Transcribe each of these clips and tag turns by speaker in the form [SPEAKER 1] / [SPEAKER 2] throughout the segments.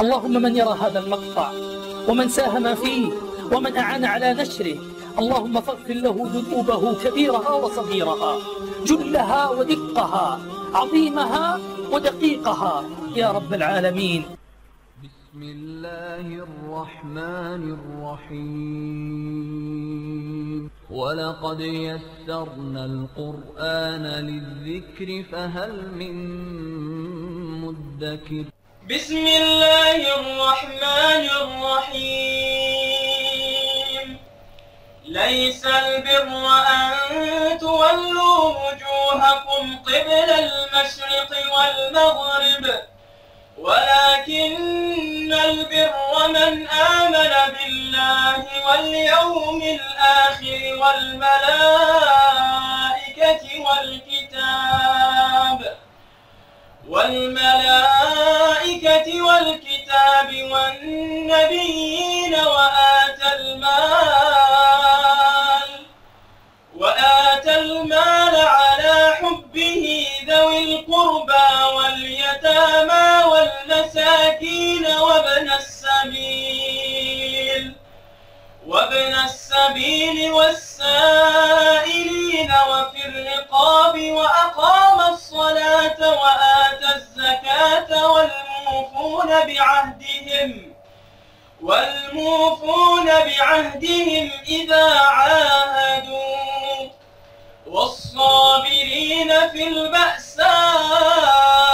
[SPEAKER 1] اللهم من يرى هذا المقطع ومن ساهم فيه ومن أعان على نشره اللهم فاغفر له ذنوبه كبيرها وصغيرها جلها ودقها عظيمها ودقيقها. يا رب العالمين.
[SPEAKER 2] بسم الله الرحمن الرحيم. ولقد يسرنا القرآن للذكر فهل من مدكر؟
[SPEAKER 3] بسم الله الرحمن الرحيم. ليس البر أن تولوا وجوهكم قبل المشرق والمغرب ولكن البر من آمن بالله واليوم الآخر والملائكة والكتاب. واليتامى والمساكين وابن السبيل. وابن السبيل والسائلين وفي الرقاب وأقام الصلاة وآتى الزكاة والموفون بعهدهم. والموفون بعهدهم إذا عاهدوا. والصابرين في البأساء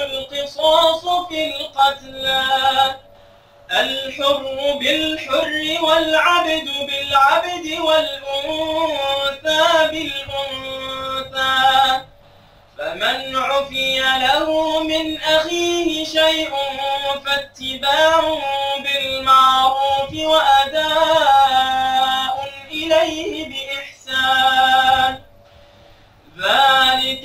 [SPEAKER 3] القصاص في القتلى. الحر بالحر والعبد بالعبد والأنثى بالأنثى. فمن عفي له من أخيه شيء فاتباع بالمعروف وأداء إليه بإحسان. ذلك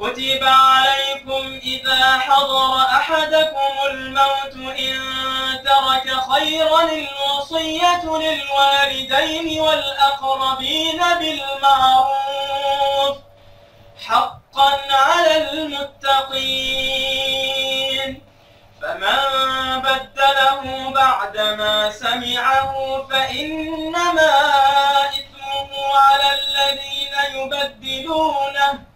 [SPEAKER 3] كتب عليكم إذا حضر أحدكم الموت إن ترك خيرا الوصية للوالدين والأقربين بالمعروف حقا على المتقين فمن بدله بعدما سمعه فإنما إثمه على الذين يبدلونه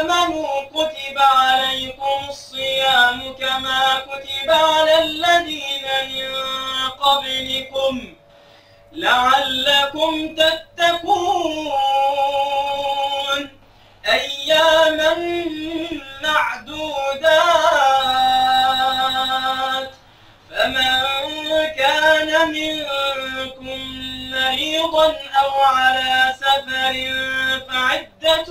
[SPEAKER 3] آمنوا كتب عليكم الصيام كما كتب على الذين من قبلكم لعلكم تتقون. أياما معدودات. فمن كان منكم مريضا أو على سفر فعدة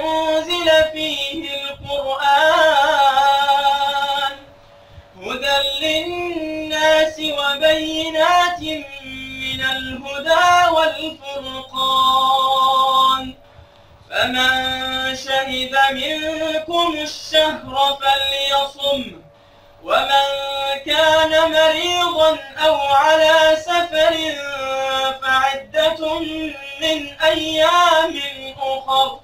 [SPEAKER 3] أنزل فيه القرآن هدى للناس وبينات من الهدى والفرقان. فمن شهد منكم الشهر فليصم ومن كان مريضا أو على سفر فعدة من أيام أخر.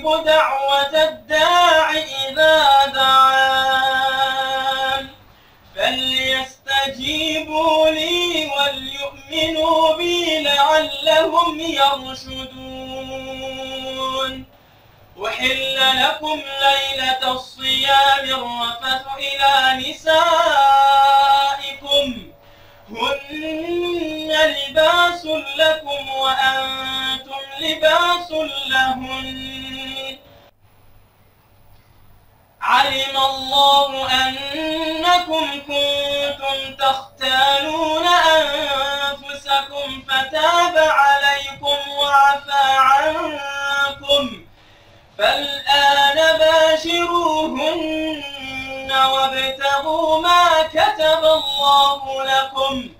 [SPEAKER 3] أجيب دعوة الداع إذا دعان. فليستجيبوا لي وليؤمنوا بي لعلهم يرشدون. أحل لكم ليلة الصيام الرفث إلى نسائكم. هن لباس لكم وأنتم لباس لهن. علم الله أنكم كنتم تختانون أنفسكم فتاب عليكم وعفى عنكم. فالآن باشروهن وابتغوا ما كتب الله لكم.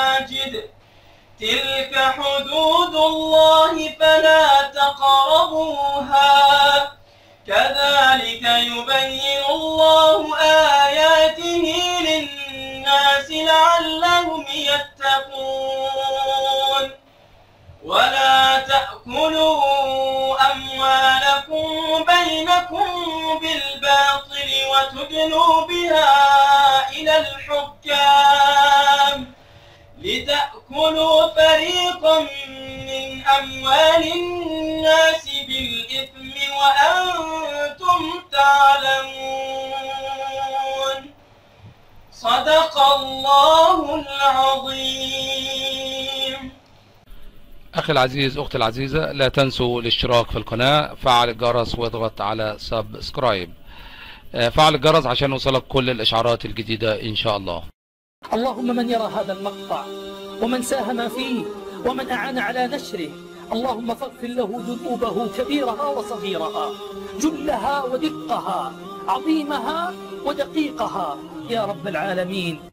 [SPEAKER 3] تلك حدود الله فلا تقربوها كذلك يبين الله آياته للناس لعلهم يتقون ولا تأكلوا أموالكم بينكم بالباطل وتدلوا بها إلى الحكام لتأكلوا فريقا من أموال الناس بالإثم وأنتم تعلمون. صدق الله العظيم.
[SPEAKER 4] أخي العزيز أختي العزيزة لا تنسوا الاشتراك في القناة. فعل الجرس واضغط على سبسكرايب. آه، فعل الجرس عشان يوصلك كل الإشعارات الجديدة إن شاء الله.
[SPEAKER 1] اللهم من يرى هذا المقطع ومن ساهم فيه ومن أعان على نشره. اللهم فاغفر له ذنوبه كبيرها وصغيرها جلها ودقها عظيمها ودقيقها. يا رب العالمين